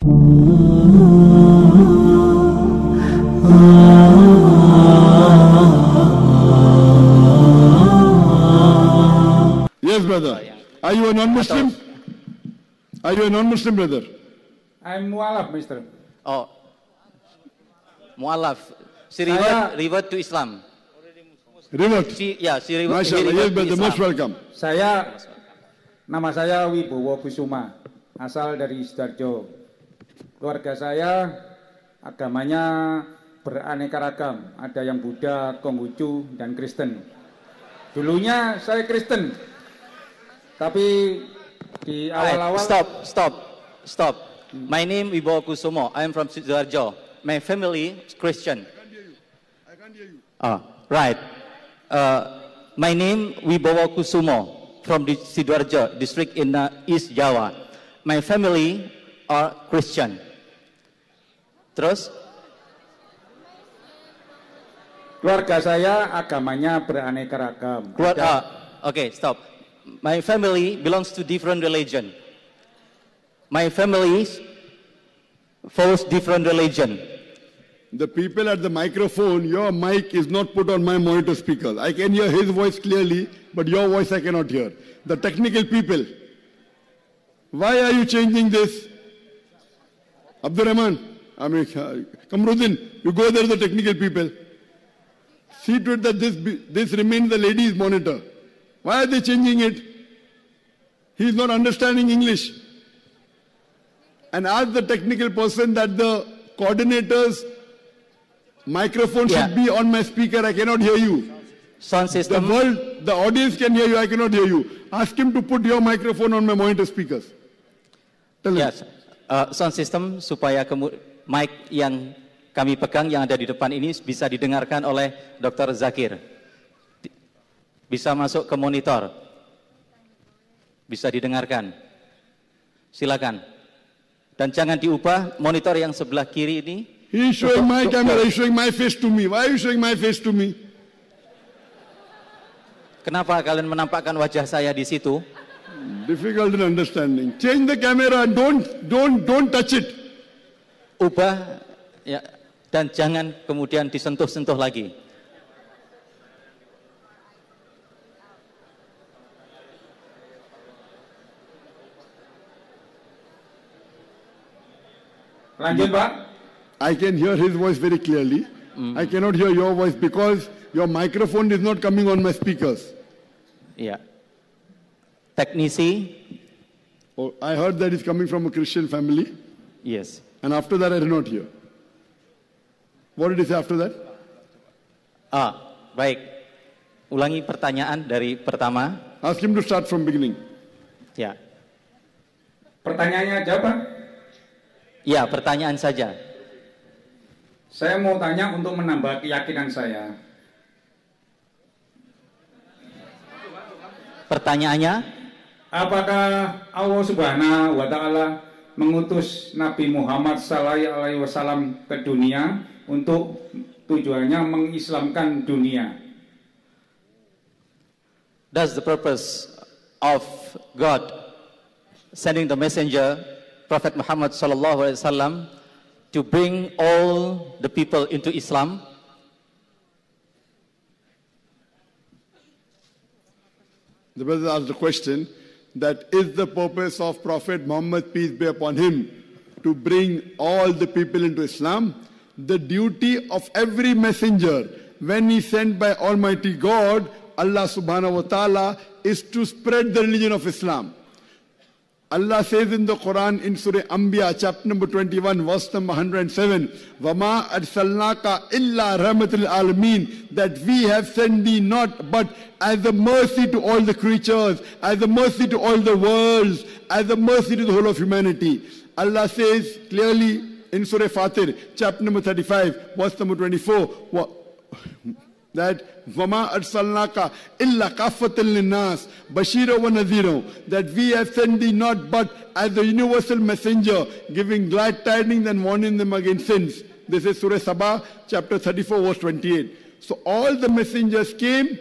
Yes, brother. Are you a non-Muslim? Are you a non-Muslim, brother? I'm mualaf, Mister. Oh, mualaf. She revert, revert to Islam. Revert. She, yeah, she revert, he Mashallah. Yes, brother. Most welcome. Saya nama saya Wibowo Kusuma, asal dari Sidoarjo. Keluarga saya agamanya beraneka ragam, ada yang Buddha, Konghucu, dan Kristen. Dulunya saya Kristen, tapi di awal-awal stop, stop, stop. My name Wibowo Kusumo. I am from Sidoarjo. My family is Christian. I can't hear you. Ah, right. Uh, my name Wibowo Kusumo from the Sidoarjo district in uh, East Java. My family are Christian. Terus? keluarga saya agamanya beraneka ragam. Keluar, Ada- ah, okay, stop. My family belongs to different religion. My family follows different religion. The people at the microphone, your mic is not put on my monitor speaker. I can hear his voice clearly, but your voice I cannot hear. The technical people, why are you changing this? Abdul Rahman, I mean, Kamruddin, you go there, the technical people. See to it that this, be- this remains the lady's monitor. Why are they changing it? He is not understanding English. And ask the technical person that the coordinators microphone Yeah. should be on my speaker. I cannot hear you. Sound system. The world, the audience can hear you. I cannot hear you. Ask him to put your microphone on my monitor speakers. Tell him. Yes. Uh, sound system supaya kemu- mic yang kami pegang yang ada di depan ini bisa didengarkan oleh Dr. Zakir. Bisa masuk ke monitor. Bisa didengarkan. Silakan. Dan jangan diubah monitor yang sebelah kiri ini. He showing my camera. He showing my face to me. Why are you showing my face to me? Kenapa kalian menampakkan wajah saya di situ? Difficult in understanding. Change the camera don't, don't, don't touch it. Ubah ya dan jangan kemudian disentuh-sentuh lagi. Lanjut Pak. I can hear his voice very clearly. I cannot hear your voice because your microphone is not coming on my speakers. Ya. Teknisi, Oh, I heard that it's coming from a Christian family, yes. And after that I did not hear. What did he say after that? Ah, baik. Ulangi pertanyaan dari pertama. Ask him to start from beginning. Ya. Pertanyaannya aja Pak. Ya, pertanyaan saja. Saya mau tanya untuk menambah keyakinan saya. Pertanyaannya, Apakah Allah Subhanahu wa taala mengutus Nabi Muhammad sallallahu alaihi wasallam ke dunia untuk tujuannya mengislamkan dunia? does the purpose of God sending the messenger Prophet Muhammad sallallahu alaihi wasallam to bring all the people into Islam? The brother asked the question that is the purpose of Prophet Muhammad, peace be upon him, to bring all the people into Islam? The duty of every messenger when he sent by Almighty God, Allah subhanahu wa ta'ala, is to spread the religion of Islam. Allah says in the Quran in Surah Anbiya, chapter number 21, verse number 107, وَمَا أَرْسَلْنَاكَ إِلَّا رَحْمَةً الْعَالَمِينَ that we have sent thee not, but as a mercy to all the creatures, as a mercy to all the worlds, as a mercy to the whole of humanity. Allah says clearly in Surah Fatir, chapter number 35, verse number 24, that Vama Arsalnaka illa kafatil linnas Bashira wa Nadhiro that we have sent thee not but as a universal messenger giving glad tidings and warning them against sins. This is Surah Sabah chapter 34 verse 28. So all the messengers came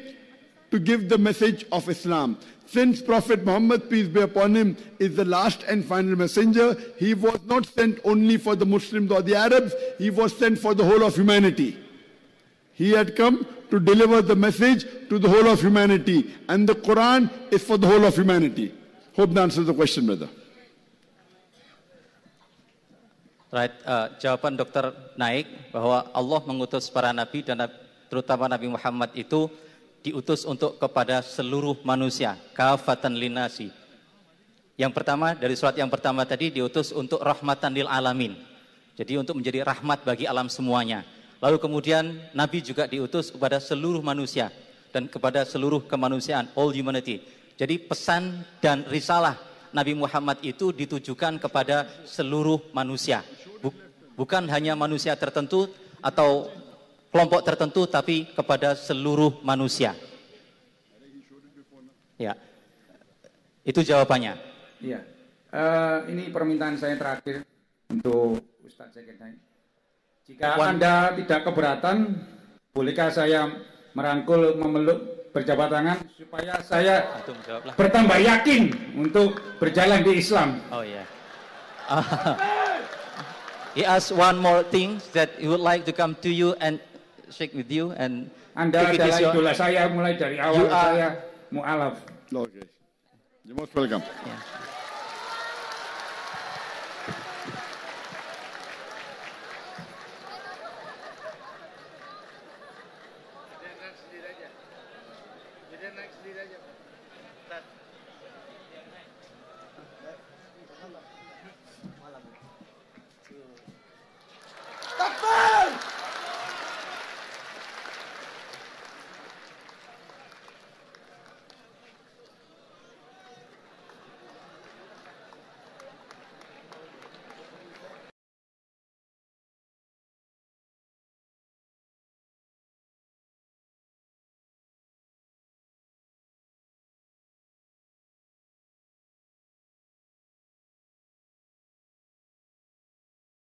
to give the message of Islam. since Prophet Muhammad, peace be upon him, is the last and final messenger, he was not sent only for the Muslims or the Arabs, he was sent for the whole of humanity. He had come to deliver the message to the whole of humanity, and the Quran is for the whole of humanity. Hope that answers the question, brother. Right, uh, jawaban Dokter Naik bahwa Allah mengutus para nabi dan terutama Nabi Muhammad itu diutus untuk kepada seluruh manusia, kafatan linasi. Yang pertama dari surat yang pertama tadi diutus untuk rahmatan lil alamin. Jadi untuk menjadi rahmat bagi alam semuanya. Lalu kemudian Nabi juga diutus kepada seluruh manusia dan kepada seluruh kemanusiaan, all humanity. Jadi pesan dan risalah Nabi Muhammad itu ditujukan kepada seluruh manusia bukan hanya manusia tertentu atau kelompok tertentu tapi kepada seluruh manusia. Ya. Itu jawabannya. Iya. Uh, ini permintaan saya terakhir untuk Ustadz Sekretari. Jika Wan. Anda tidak keberatan, bolehkah saya merangkul memeluk berjabat tangan supaya saya bertambah yakin untuk berjalan di Islam. Oh ya. Yeah. He asked one more thing that he would like to come to you and shake with you and Anda adalah idola saya mulai dari awal you are, saya mualaf. Oke. Okay. You most welcome. Yeah. Sendiri aja.